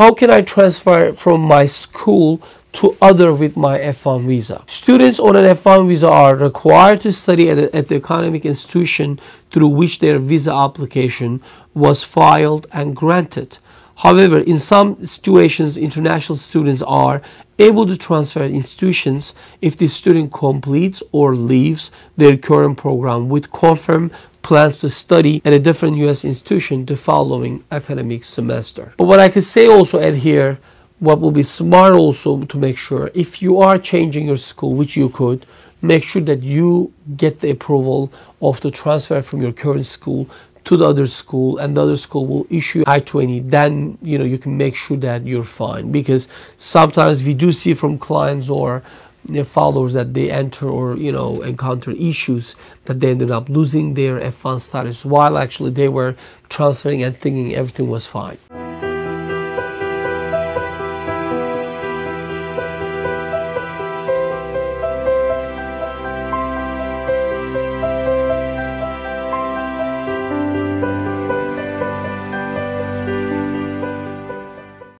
how can I transfer from my school to other with my F1 visa. Students on an F1 visa are required to study at, a, at the academic institution through which their visa application was filed and granted. However, in some situations, international students are able to transfer institutions if the student completes or leaves their current program with confirmed plans to study at a different U.S. institution the following academic semester. But what I could say also add here what will be smart also to make sure if you are changing your school, which you could, make sure that you get the approval of the transfer from your current school to the other school and the other school will issue I-20 then you know you can make sure that you're fine because sometimes we do see from clients or their followers that they enter or you know encounter issues that they ended up losing their F1 status while actually they were transferring and thinking everything was fine.